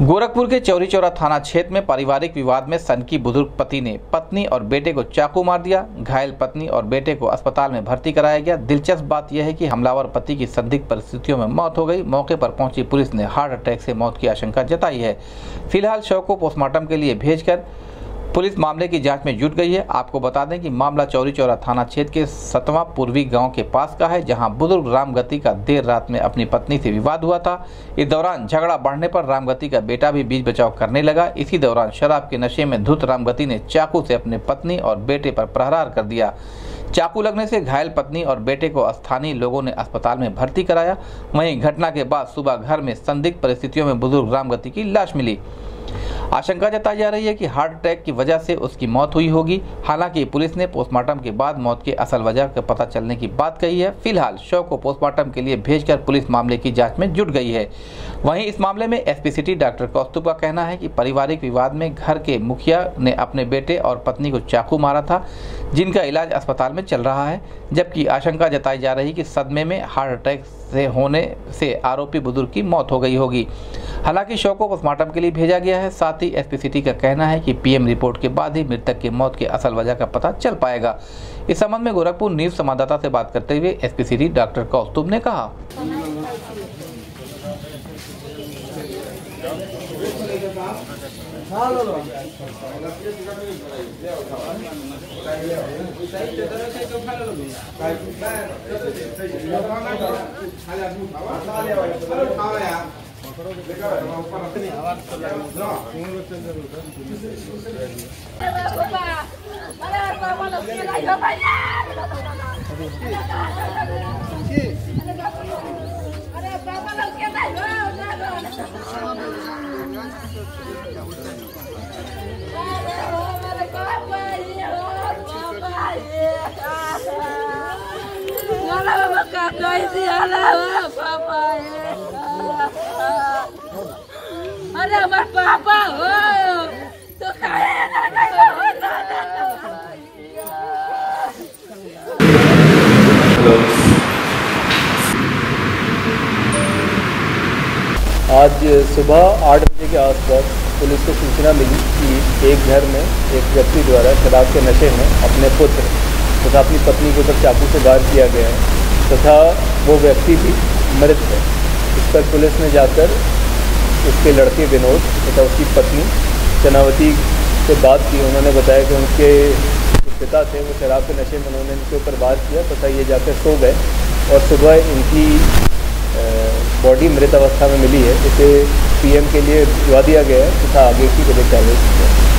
गोरखपुर के चौरी चौरा थाना क्षेत्र में पारिवारिक विवाद में सन की बुज़ुर्ग पति ने पत्नी और बेटे को चाकू मार दिया। घायल पत्नी और बेटे को अस्पताल में भर्ती कराया गया। दिलचस्प बात यह है कि हमलावर पति की संदिग्ध परिस्थितियों में मौत हो गई। मौके पर पहुँची पुलिस ने हार्ट अटैक से मौत की आशंका जताई है। फ़िलहाल शव को पोस्टमार्टम के लिए भेजकर पुलिस मामले की जाँच में जुट गई है। आपको बता दें कि मामला चौरी चौरा थाना क्षेत्र के सतवा पूर्वी गाँव के पास का है, जहाँ बुज़ुर्ग रामगति का देर रात में अपनी पत्नी से विवाद हुआ था। इस दौरान झगड़ा बढ़ने पर रामगति का बेटा भी बीच बचाव करने लगा। इसी दौरान शराब के नशे में धुत रामगति ने चाकू से अपने पत्नी और बेटे पर प्रहार कर दिया। चाकू लगने से घायल पत्नी और बेटे को स्थानीय लोगों ने अस्पताल में भर्ती कराया। वहीं घटना के बाद सुबह घर में संदिग्ध परिस्थितियों में बुज़ुर्ग रामगति की लाश मिली। आशंका जताई जा रही है कि हार्ट अटैक की वजह से उसकी मौत हुई होगी। हालाँकि पुलिस ने पोस्टमार्टम के बाद मौत के असल वजह का पता चलने की बात कही है। फ़िलहाल शव को पोस्टमार्टम के लिए भेजकर पुलिस मामले की जाँच में जुट गई है। वहीं इस मामले में एसपी सिटी डॉक्टर कौस्तुभ का कहना है कि पारिवारिक विवाद में घर के मुखिया ने अपने बेटे और पत्नी को चाकू मारा था, जिनका इलाज अस्पताल में चल रहा है, जबकि आशंका जताई जा रही कि सदमे में हार्ट अटैक से होने से आरोपी बुज़ुर्ग की मौत हो गई होगी। हालाँकि शव को पोस्टमार्टम के लिए भेजा गया है। साथ ही एसपी सिटी का कहना है कि पीएम रिपोर्ट के बाद ही मृतक की मौत की असल वजह का पता चल पाएगा। इस संबंध में गोरखपुर न्यूज़ संवाददाता से बात करते हुए एसपी सिटी डॉक्टर कौस्तुभ ने कहा। अरे बाबा लोग क्या आज सुबह आठ बजे के आसपास पुलिस को सूचना मिली कि एक घर में एक व्यक्ति द्वारा शराब के नशे में अपने पुत्र तथा अपनी पत्नी को तक चाकू से वार किया गया है तथा वो व्यक्ति भी मृत है। इस पर पुलिस ने जाकर उसके लड़के विनोद तथा उसकी पत्नी चनावती से बात की। उन्होंने बताया कि उनके पिता थे, वो शराब के नशे में उन्होंने इनके ऊपर बात किया तथा ये जाकर सो गए और सुबह इनकी बॉडी मृत अवस्था में मिली है, इसे पीएम के लिए भिजवा दिया गया है, तथा आगे की विधिक कार्रवाई